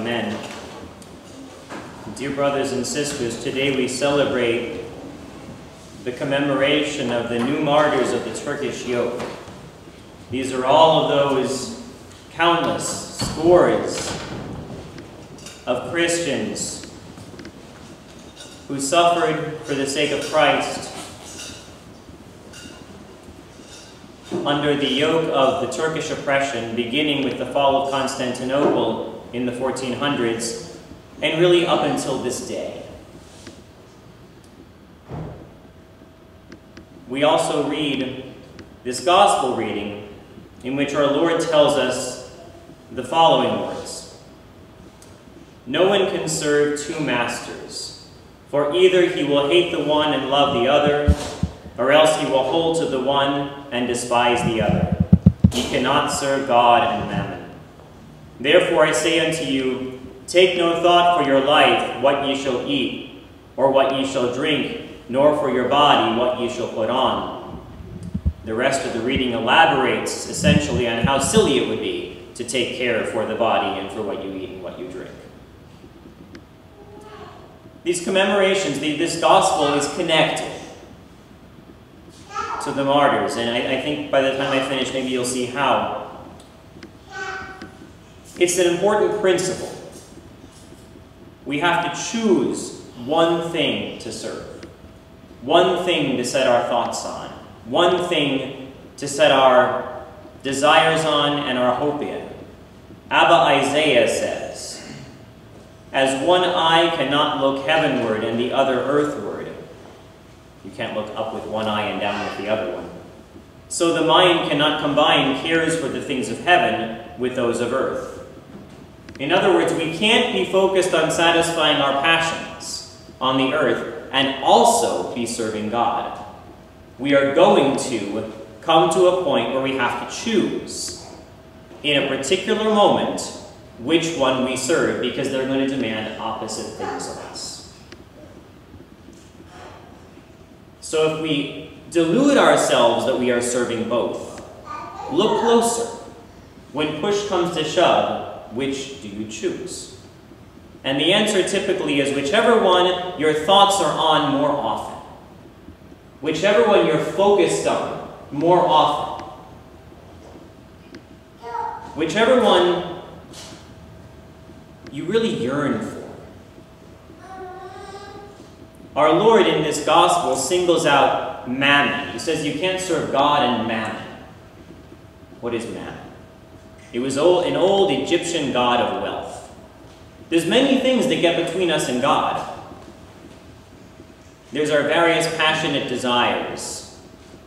Amen. Dear brothers and sisters, today we celebrate the commemoration of the new martyrs of the Turkish yoke. These are all of those countless scores of Christians who suffered for the sake of Christ under the yoke of the Turkish oppression, beginning with the fall of Constantinople in the 1400s, and really up until this day. We also read this gospel reading in which our Lord tells us the following words No one can serve two masters, for either he will hate the one and love the other or else he will hold to the one and despise the other. He cannot serve God and mammon. Therefore I say unto you, take no thought for your life, what ye shall eat, or what ye shall drink, nor for your body, what ye shall put on. The rest of the reading elaborates essentially on how silly it would be to take care for the body and for what you eat and what you drink. These commemorations, this gospel is connected to the martyrs. And I, I think by the time I finish, maybe you'll see how. It's an important principle. We have to choose one thing to serve, one thing to set our thoughts on, one thing to set our desires on and our hope in. Abba Isaiah says, As one eye cannot look heavenward and the other earthward, you can't look up with one eye and down with the other one. So the mind cannot combine cares for the things of heaven with those of earth. In other words, we can't be focused on satisfying our passions on the earth and also be serving God. We are going to come to a point where we have to choose in a particular moment which one we serve because they're going to demand opposite things of us. So if we delude ourselves that we are serving both, look closer. When push comes to shove, which do you choose? And the answer typically is whichever one your thoughts are on more often. Whichever one you're focused on more often. Whichever one you really yearn for. Our Lord in this gospel singles out mammon. He says you can't serve God and mammon. What is mammon? It was old, an old Egyptian god of wealth. There's many things that get between us and God. There's our various passionate desires.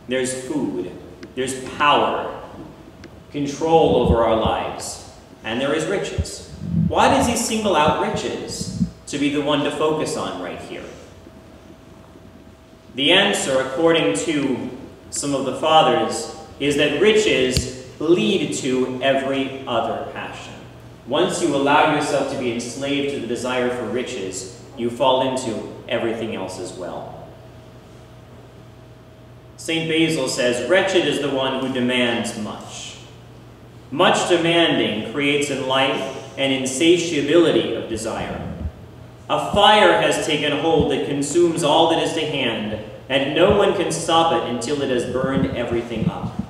There's food. There's power, control over our lives. And there is riches. Why does he single out riches to be the one to focus on right here? The answer, according to some of the fathers, is that riches lead to every other passion. Once you allow yourself to be enslaved to the desire for riches, you fall into everything else as well. St. Basil says, Wretched is the one who demands much. Much demanding creates in life an insatiability of desire. A fire has taken hold that consumes all that is to hand, and no one can stop it until it has burned everything up.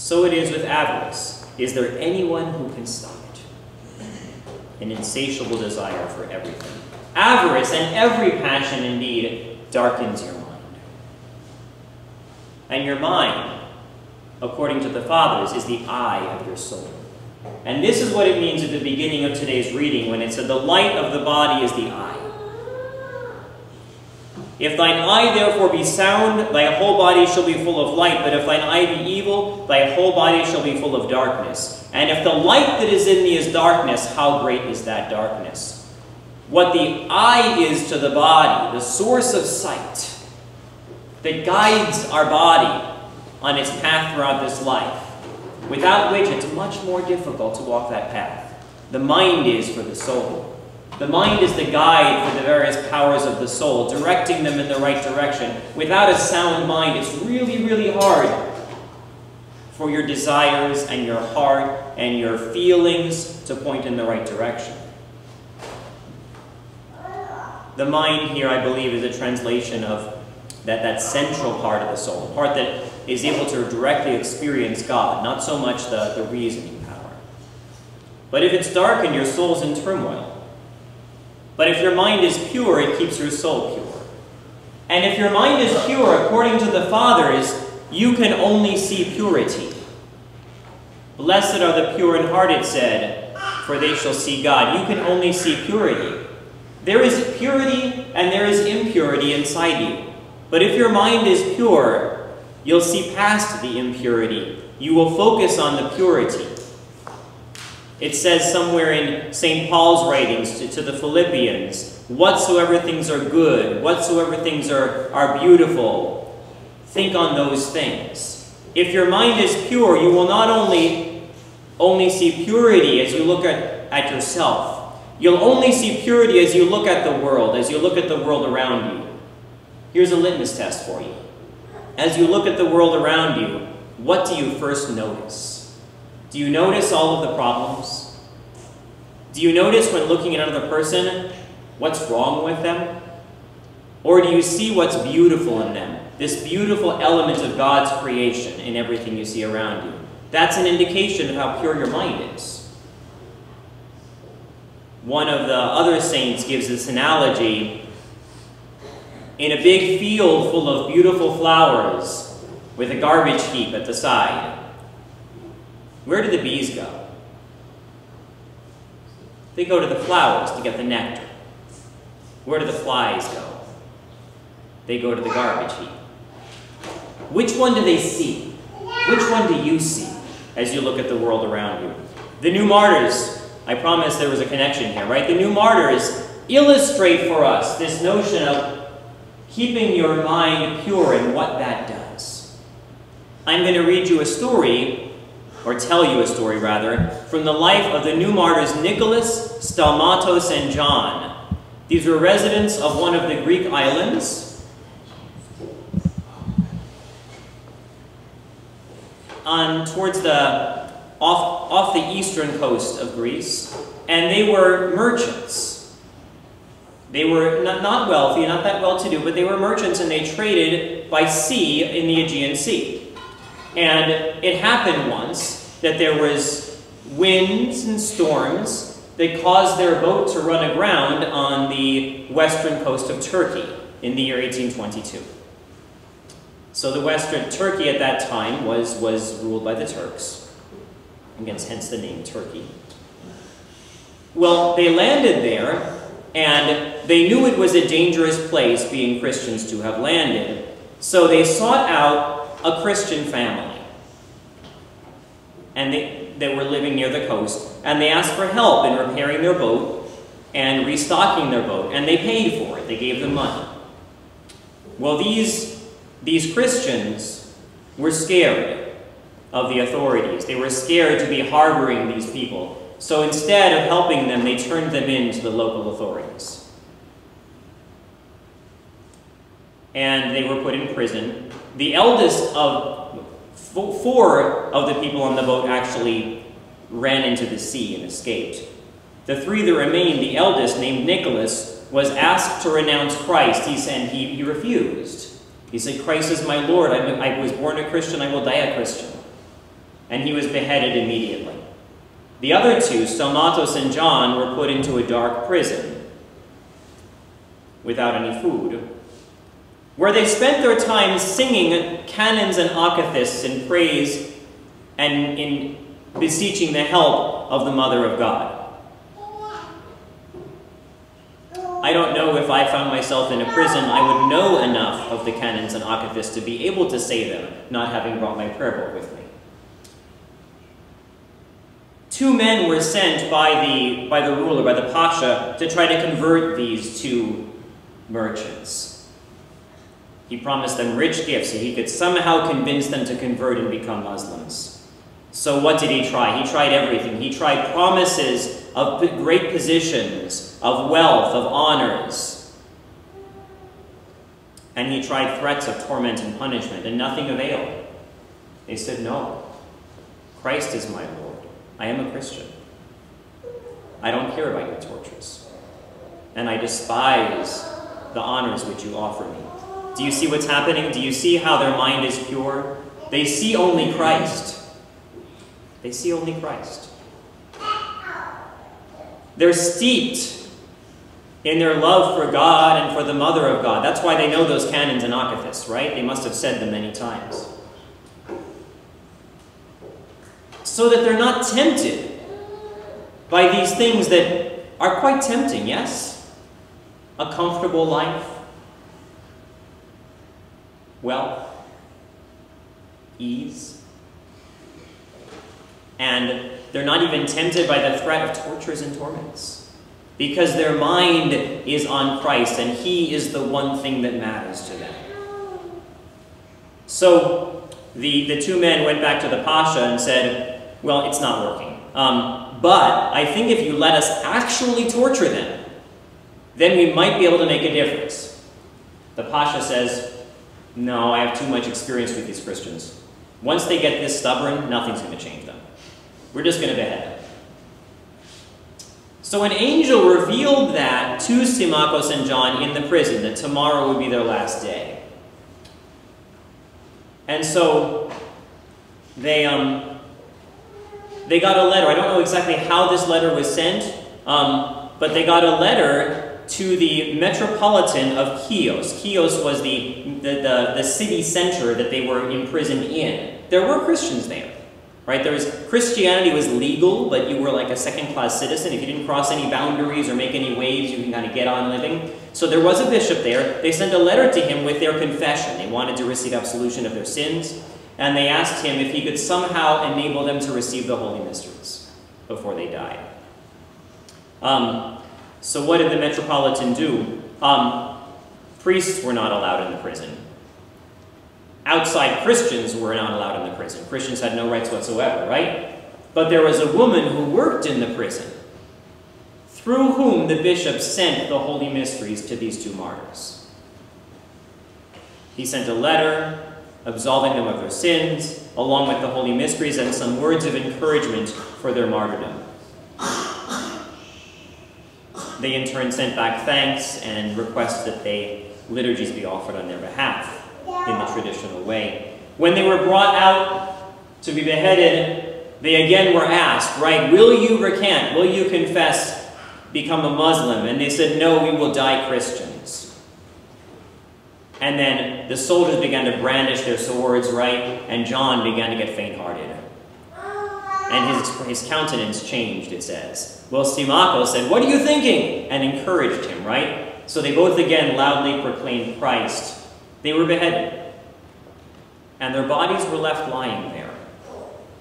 So it is with avarice. Is there anyone who can stop it? An insatiable desire for everything. Avarice and every passion indeed darkens your mind. And your mind, according to the fathers, is the eye of your soul. And this is what it means at the beginning of today's reading when it said, The light of the body is the eye. If thine eye therefore be sound, thy whole body shall be full of light. But if thine eye be evil, thy whole body shall be full of darkness. And if the light that is in thee is darkness, how great is that darkness? What the eye is to the body, the source of sight, that guides our body on its path throughout this life, without which it's much more difficult to walk that path. The mind is for the soul. The mind is the guide for the various powers of the soul, directing them in the right direction. Without a sound mind, it's really, really hard for your desires and your heart and your feelings to point in the right direction. The mind here, I believe, is a translation of that, that central part of the soul, the part that is able to directly experience God, not so much the, the reasoning power. But if it's darkened, your soul's in turmoil. But if your mind is pure, it keeps your soul pure. And if your mind is pure, according to the Fathers, you can only see purity. Blessed are the pure in heart, it said, for they shall see God. You can only see purity. There is purity and there is impurity inside you. But if your mind is pure, you'll see past the impurity. You will focus on the purity. It says somewhere in St. Paul's writings to, to, the Philippians, whatsoever things are good, whatsoever things are, are beautiful, think on those things. If your mind is pure, you will not only, only see purity as you look at, at yourself, you'll only see purity as you look at the world, as you look at the world around you. Here's a litmus test for you. As you look at the world around you, what do you first notice? Do you notice all of the problems? Do you notice when looking at another person what's wrong with them? Or do you see what's beautiful in them? This beautiful element of God's creation in everything you see around you. That's an indication of how pure your mind is. One of the other saints gives this analogy in a big field full of beautiful flowers with a garbage heap at the side. Where do the bees go? They go to the flowers to get the nectar. Where do the flies go? They go to the garbage heap. Which one do they see? Which one do you see as you look at the world around you? The new martyrs, I promise there was a connection here, right? The new martyrs illustrate for us this notion of keeping your mind pure and what that does. I'm going to read you a story or tell you a story rather, from the life of the new martyrs Nicholas, Stamatios, and John. These were residents of one of the Greek islands. On towards the off, off the eastern coast of Greece, and they were merchants. They were not, not wealthy, not that well-to-do, but they were merchants and they traded by sea in the Aegean Sea. And it happened once that there was winds and storms that caused their boat to run aground on the western coast of Turkey in the year 1822. So the western Turkey at that time was, was ruled by the Turks, hence the name Turkey. Well, they landed there, and they knew it was a dangerous place, being Christians, to have landed. So they sought out a Christian family. And they, they were living near the coast. And they asked for help in repairing their boat and restocking their boat. And they paid for it. They gave them money. Well, these, these Christians were scared of the authorities. They were scared to be harboring these people. So instead of helping them, they turned them in to the local authorities. And they were put in prison the eldest of four of the people on the boat actually ran into the sea and escaped. The three that remained, the eldest, named Nicholas, was asked to renounce Christ. He said he, he refused. He said, Christ is my Lord. I, I was born a Christian. I will die a Christian. And he was beheaded immediately. The other two, Stamatios and John, were put into a dark prison without any food where they spent their time singing canons and akathist in praise and in beseeching the help of the Mother of God. I don't know if I found myself in a prison, I would know enough of the canons and akathists to be able to say them, not having brought my prayer book with me. Two men were sent by the, by the ruler, by the Pasha, to try to convert these two merchants. He promised them rich gifts so he could somehow convince them to convert and become Muslims. So what did he try? He tried everything. He tried promises of great positions, of wealth, of honors. And he tried threats of torment and punishment, and nothing availed. They said, no, Christ is my Lord. I am a Christian. I don't care about your tortures. And I despise the honors which you offer me. Do you see what's happening? Do you see how their mind is pure? They see only Christ. They see only Christ. They're steeped in their love for God and for the Mother of God. That's why they know those canons and akathists, right? They must have said them many times. So that they're not tempted by these things that are quite tempting, yes? A comfortable life, wealth, ease. And they're not even tempted by the threat of tortures and torments because their mind is on Christ and He is the one thing that matters to them. So the, the two men went back to the Pasha and said, Well, it's not working. Um, but I think if you let us actually torture them, then we might be able to make a difference. The Pasha says, No, I have too much experience with these Christians. Once they get this stubborn, nothing's going to change them. We're just going to behead them. So an angel revealed that to Symmachus and John in the prison, that tomorrow would be their last day. And so they, um, they got a letter. I don't know exactly how this letter was sent, um, but they got a letter to the metropolitan of Chios. Chios was the, the, the, the city center that they were imprisoned in. There were Christians there. Right? There was Christianity was legal, but you were like a second-class citizen. If you didn't cross any boundaries or make any waves, you can kind of get on living. So there was a bishop there. They sent a letter to him with their confession. They wanted to receive absolution of their sins, and they asked him if he could somehow enable them to receive the holy mysteries before they died. Um, so what did the metropolitan do? Um, priests were not allowed in the prison. Outside Christians were not allowed in the prison. Christians had no rights whatsoever, right? But there was a woman who worked in the prison, through whom the bishop sent the holy mysteries to these two martyrs. He sent a letter absolving them of their sins, along with the holy mysteries and some words of encouragement for their martyrdom. They in turn sent back thanks and requests that they liturgies be offered on their behalf in the traditional way. When they were brought out to be beheaded, they again were asked, right, will you recant? Will you confess, become a Muslim? And they said, no, we will die Christians. And then the soldiers began to brandish their swords, right? And John began to get faint-hearted. And his, his countenance changed, it says. Well, Symmachus said, what are you thinking? And encouraged him, right? So they both again loudly proclaimed Christ they were beheaded, and their bodies were left lying there,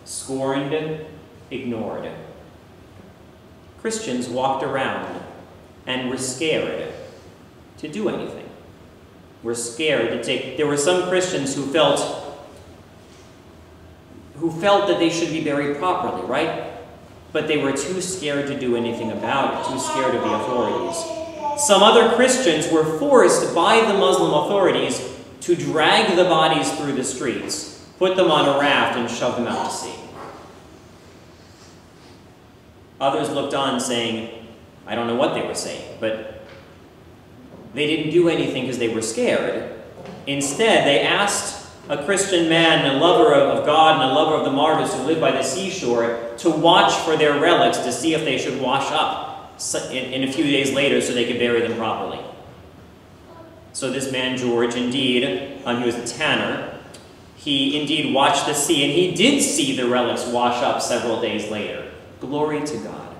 scorned, ignored. Christians walked around and were scared to do anything. Were scared to take. There were some Christians who felt felt that they should be buried properly, right? But they were too scared to do anything about it, too scared of the authorities. Some other Christians were forced by the Muslim authorities to drag the bodies through the streets, put them on a raft, and shove them out to sea. Others looked on saying, I don't know what they were saying, but they didn't do anything because they were scared. Instead, they asked a Christian man, a lover of God and a lover of the martyrs who lived by the seashore, to watch for their relics to see if they should wash up in, a few days later so they could bury them properly. So this man, George, indeed, um, he was a tanner, he indeed watched the sea, and he did see the relics wash up several days later. Glory to God.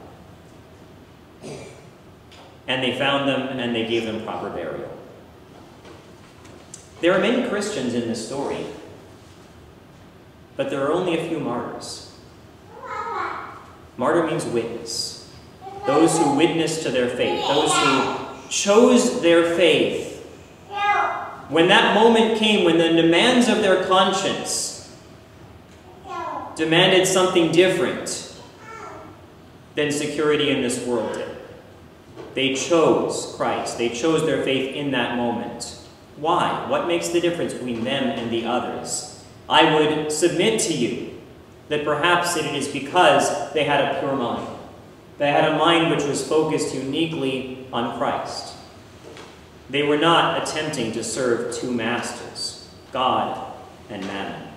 And they found them, and they gave them proper burial. There are many Christians in this story, but there are only a few martyrs. Martyr means witness those who witnessed to their faith, those who chose their faith. When that moment came, when the demands of their conscience demanded something different than security in this world did, they chose Christ. They chose their faith in that moment. Why? What makes the difference between them and the others? I would submit to you that perhaps it is because they had a pure mind. They had a mind which was focused uniquely on Christ. They were not attempting to serve two masters, God and mammon.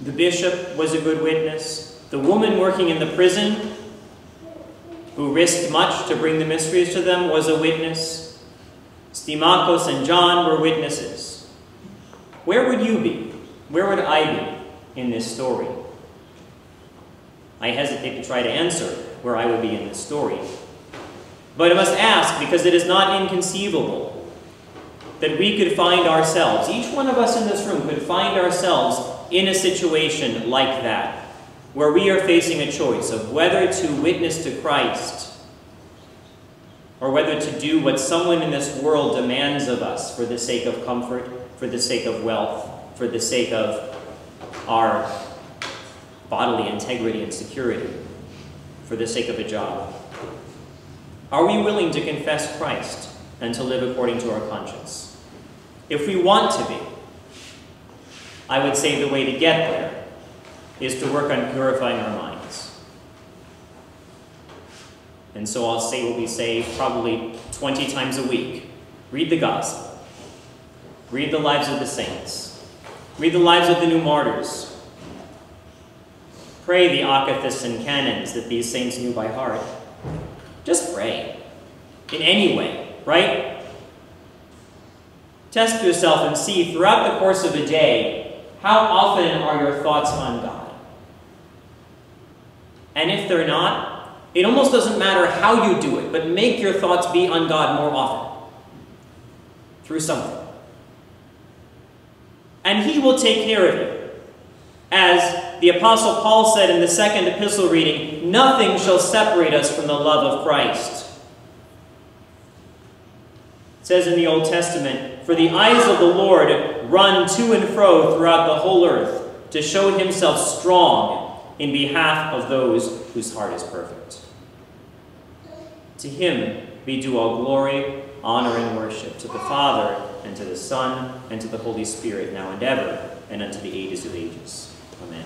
The bishop was a good witness. The woman working in the prison, who risked much to bring the mysteries to them, was a witness. Stimachos and John were witnesses. Where would you be? Where would I be in this story? I hesitate to try to answer where I would be in this story. But I must ask, because it is not inconceivable that we could find ourselves, each one of us in this room could find ourselves in a situation like that, where we are facing a choice of whether to witness to Christ or whether to do what someone in this world demands of us for the sake of comfort, for the sake of wealth, for the sake of our bodily integrity and security, for the sake of a job. Are we willing to confess Christ and to live according to our conscience? If we want to be, I would say the way to get there is to work on purifying our minds. And so I'll say what we say probably 20 times a week. Read the gospel. Read the lives of the saints. Read the lives of the new martyrs. Pray the akathists and canons that these saints knew by heart. Just pray. In any way, right? Test yourself and see throughout the course of a day, how often are your thoughts on God? And if they're not, it almost doesn't matter how you do it, but make your thoughts be on God more often. Through something. And He will take care of you. As the Apostle Paul said in the second epistle reading, nothing shall separate us from the love of Christ. It says in the Old Testament, For the eyes of the Lord run to and fro throughout the whole earth to show himself strong in behalf of those whose heart is perfect. To him be due all glory, honor, and worship, to the Father, and to the Son, and to the Holy Spirit, now and ever, and unto the ages of ages. Amen.